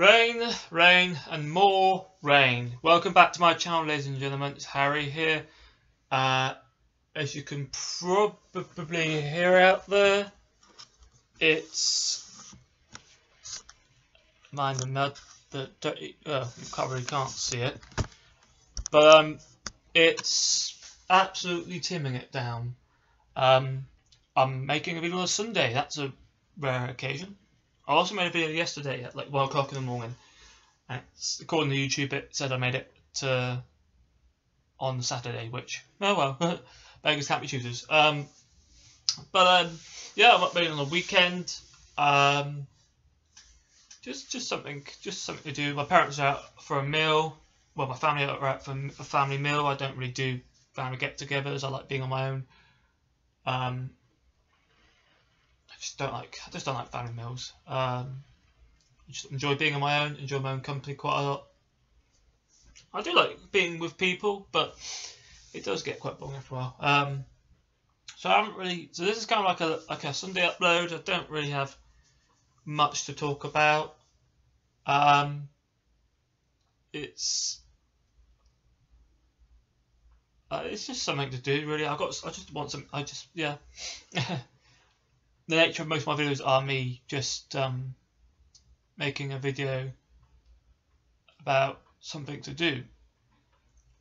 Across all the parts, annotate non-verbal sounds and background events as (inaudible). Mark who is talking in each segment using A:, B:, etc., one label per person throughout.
A: Rain, rain, and more rain. Welcome back to my channel, ladies and gentlemen. It's Harry here. Uh, as you can probably hear out there, it's mind the mud that uh, you probably can't see it, but um, it's absolutely timming it down. Um, I'm making a video on Sunday. That's a rare occasion. I also made a video yesterday at like one o'clock in the morning. And according to YouTube, it said I made it to on Saturday, which oh well, (laughs) beggars can't be choosers. Um, but um, yeah, I'm uploading on the weekend. Um, just just something just something to do. My parents are out for a meal. Well, my family are out for a family meal. I don't really do family get-togethers. I like being on my own. Um, just don't like I just don't like family meals. Um, I just enjoy being on my own, enjoy my own company quite a lot. I do like being with people, but it does get quite boring after a while. Um, so I haven't really. So this is kind of like a like a Sunday upload. I don't really have much to talk about. Um, it's uh, it's just something to do, really. I got I just want some. I just yeah. (laughs) the nature of most of my videos are me just um, making a video about something to do.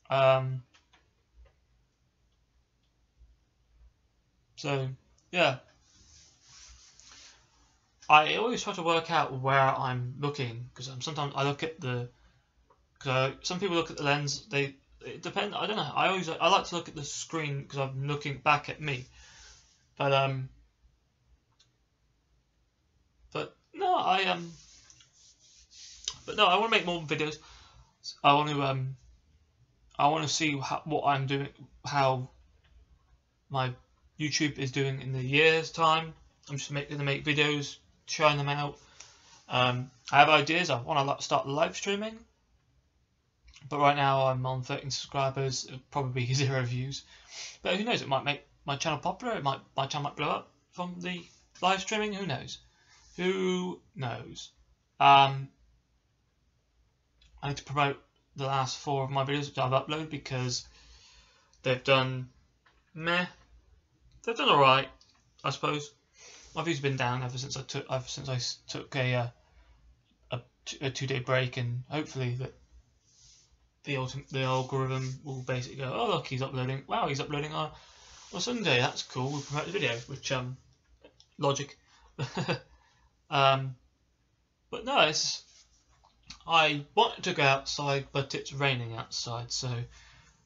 A: Um, so, yeah. I always try to work out where I'm looking because um, sometimes I look at the. Cause some people look at the lens. They it depends. I don't know. I always I like to look at the screen because I'm looking back at me. But um, No, I um, but no, I want to make more videos. I want to um, I want to see how, what I'm doing, how my YouTube is doing in the year's time. I'm just going to make videos, trying them out. Um, I have ideas. I want to start live streaming, but right now I'm on 13 subscribers, probably (laughs) zero views. But who knows? It might make my channel popular. It might my channel might blow up from the live streaming. Who knows? Who knows? Um, I need to promote the last four of my videos which I've uploaded because they've done meh. They've done alright, I suppose. My views have been down ever since I took ever since I took a uh, a, a two day break, and hopefully that the ultimate, the algorithm will basically go, oh look, he's uploading. Wow, he's uploading on, on Sunday. That's cool. We'll promote the video, which um, logic. (laughs) Um, but no, it's I wanted to go outside, but it's raining outside, so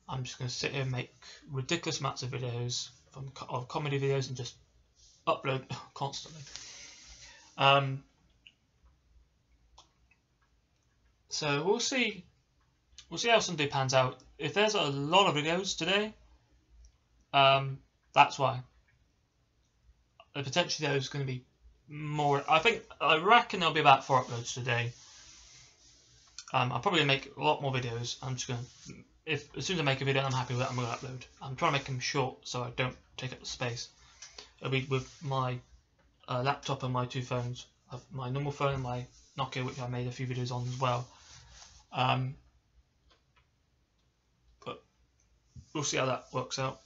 A: I'm just going to sit here and make ridiculous amounts of videos from of comedy videos and just upload (laughs) constantly. Um, so we'll see. We'll see how Sunday pans out. If there's a lot of videos today, um, that's why. Potentially there's going to be more. I think I reckon there'll be about four uploads today. Um, I'll probably make a lot more videos. I'm just gonna if as soon as I make a video, I'm happy with it. I'm gonna upload. I'm trying to make them short so I don't take up the space. It'll be with my uh, laptop and my two phones. my normal phone and my Nokia, which I made a few videos on as well. Um, but we'll see how that works out.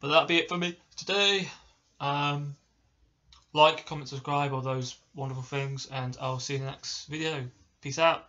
A: But that'll be it for me today. Um, like, comment, subscribe, all those wonderful things, and I'll see you in the next video. Peace out.